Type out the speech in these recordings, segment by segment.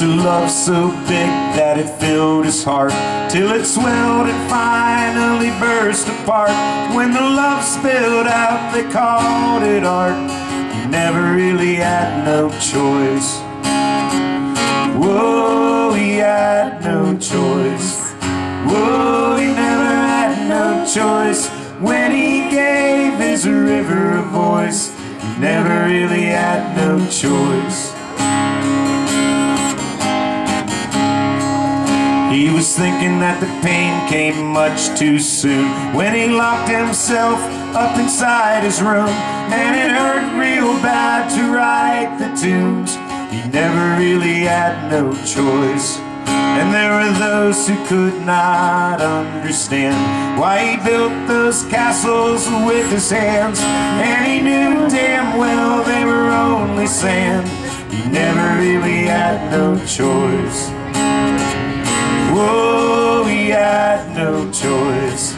was a love so big that it filled his heart Till it swelled and finally burst apart. When the love spilled out they called it art. He never really had no choice. Whoa, he had no choice. Whoa, he never had no choice. When he gave his river a voice He never really had no choice was thinking that the pain came much too soon. When he locked himself up inside his room And it hurt real bad to write the tunes He never really had no choice. And there were those who could not understand Why he built those castles with his hands. And he knew damn well they were only sand. He never really had no choice Whoa, he had no choice.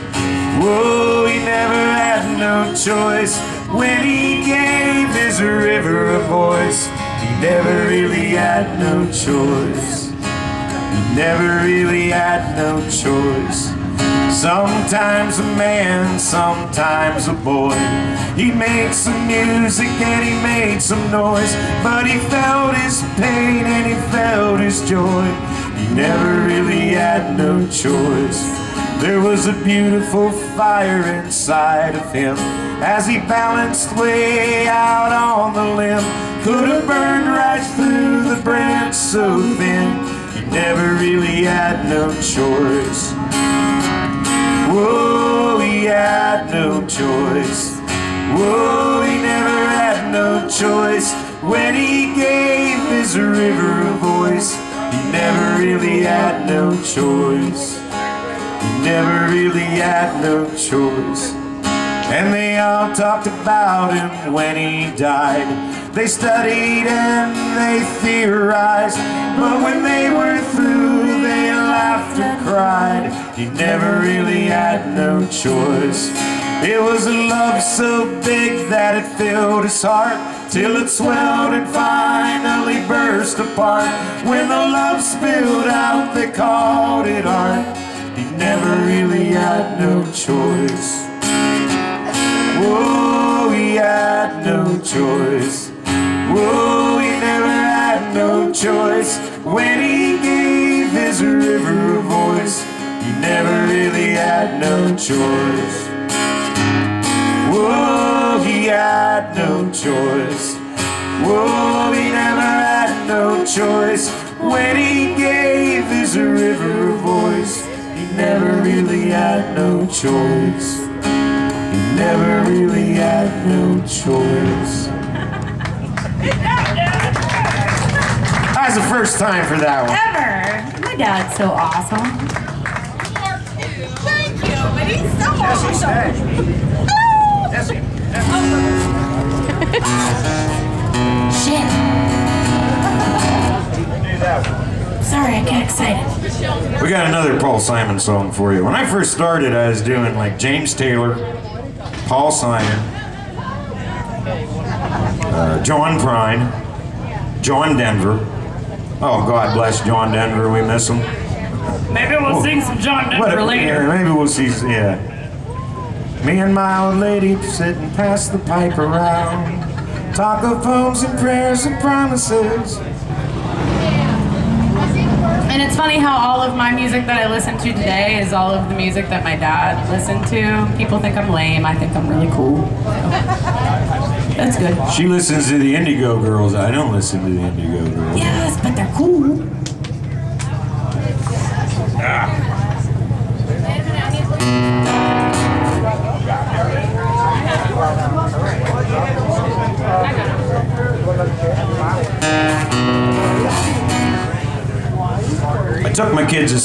Whoa, he never had no choice. When he gave his river a voice, he never really had no choice. He never really had no choice. Sometimes a man, sometimes a boy. He made some music and he made some noise, but he felt his pain and he felt his joy. He never really had no choice. There was a beautiful fire inside of him as he balanced way out on the limb. Could have burned right through the branch so thin. He never really had no choice. Choice. Whoa, he never had no choice. When he gave his river a voice, he never really had no choice. He never really had no choice. And they all talked about him when he died. They studied and they theorized. But when they were through, they laughed and cried. He never really had no choice. It was a love so big that it filled his heart Till it swelled and finally burst apart. When the love spilled out they called it art. He never really had no choice. Whoa, he had no choice. Whoa, he never had no choice. When he gave his river a voice He never really had no choice choice. Whoa, he never had no choice. When he gave his river a voice, he never really had no choice. He never really had no choice. That's the first time for that one. Ever. My dad's so awesome. Thank you, but he's so awesome. Shit. Sorry, I get excited. We got another Paul Simon song for you. When I first started, I was doing like James Taylor, Paul Simon, uh, John Prine, John Denver. Oh, God bless John Denver. We miss him. Maybe we'll sing some John Denver What- later. yeah, maybe we'll see. Yeah. Me and my old lady sitting past the pipe around. Talk of poems and prayers and promises. And it's funny how all of my music that I listen to today is all of the music that my dad listened to. People think I'm lame. I think I'm really cool. That's good. She listens to the Indigo Girls. I don't listen to the Indigo Girls. Yes, but they're cool.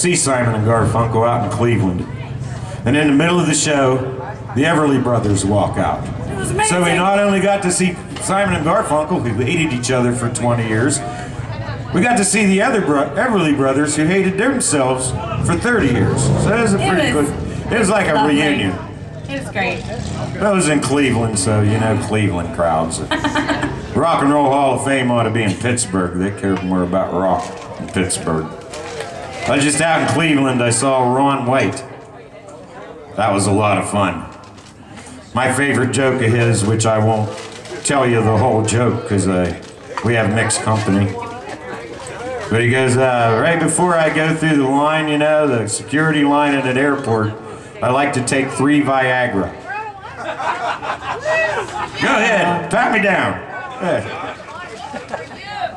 See Simon and Garfunkel out in Cleveland. And in the middle of the show, the Everly Brothers walk out. So we not only got to see Simon and Garfunkel, who hated each other for 20 years, we got to see the other bro- Everly Brothers, who hated themselves for 30 years. So it was a pretty was good. It was like a lovely. reunion. It was great. That was in Cleveland, so you know Cleveland crowds. Rock and Roll Hall of Fame ought to be in Pittsburgh. They care more about rock in Pittsburgh. I was just out in Cleveland. I saw Ron White. That was a lot of fun. My favorite joke of his, which I won't tell you the whole joke because uh, we have mixed company. But he goes, uh, right before I go through the line, you know, the security line at an airport, I like to take three Viagra. Go ahead, pat me down.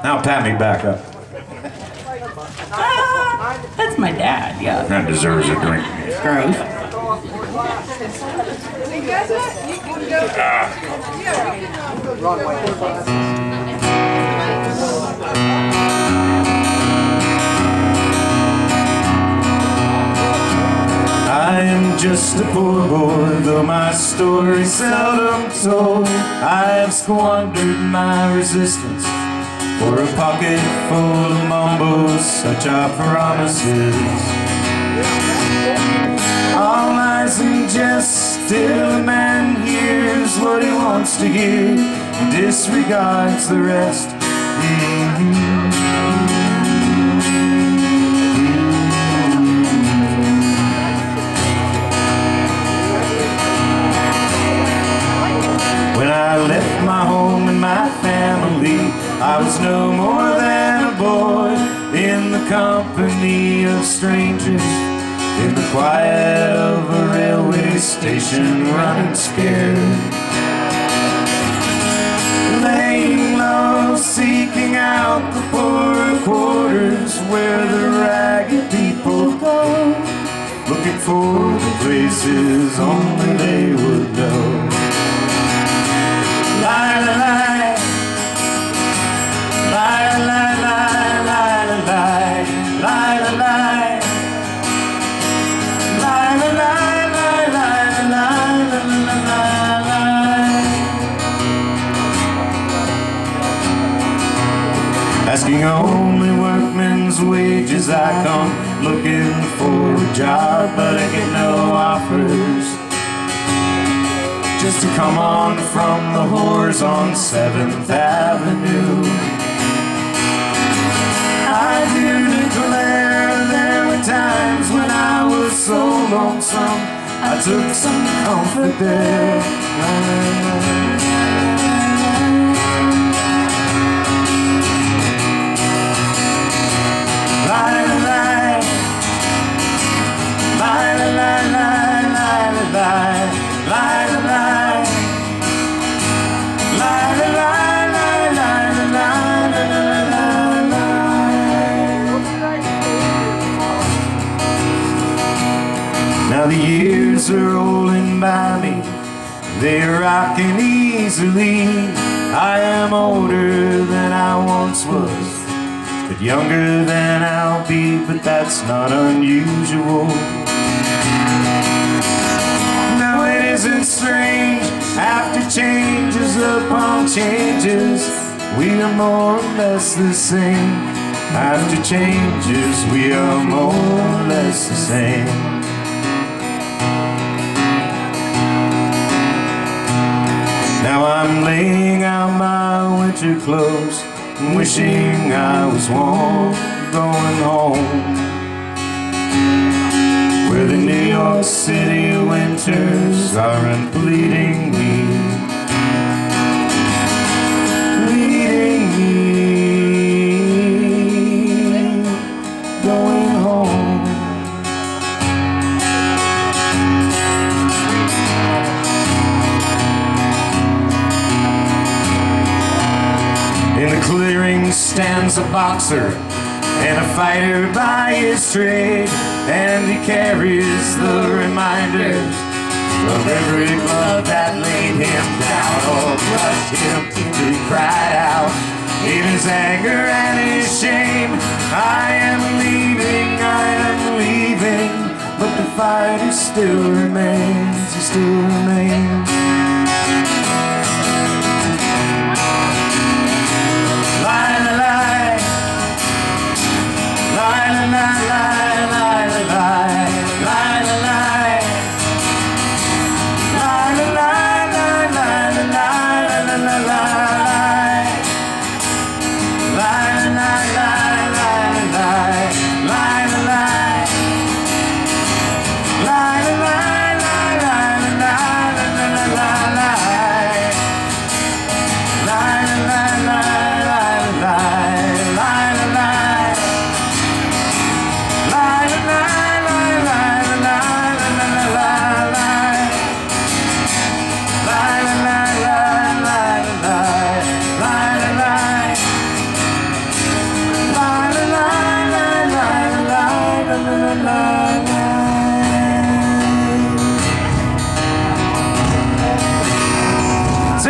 Now pat me back up. That's my dad, yeah. That deserves a drink. Gross. I am just a poor boy, though my story's seldom told. I have squandered my resistance for a pocket full of mumbles, such are promises. All lies and jest, still a man hears what he wants to hear and disregards the rest. When company of strangers. In the quiet of a railway station, running scared. Laying low, seeking out the poorer quarters where the ragged people go. Looking for the places only they would know. Lie. Lie, lie, lie, Only workmen's wages I come looking for a job but I get no offers just to come on from the whores on 7th Avenue. I do declare there were times when I was so lonesome, I took some comfort there. The years are rolling by me, they're rocking easily. I am older than I once was, but younger than I'll be, but that's not unusual. No, it isn't strange. After changes upon changes, we are more or less the same. After changes, we are more or less the same. Now I'm laying out my winter clothes, wishing I was warm, going home. Where the New York City winters aren't bleeding a boxer and a fighter by his trade, and he carries the reminders of every glove that laid him down or crushed him he cried out in his anger and his shame. I am leaving, I am leaving, but the fighter still remains, he still remains. my life.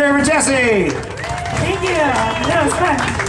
For Jessie. Thank you. That was fun.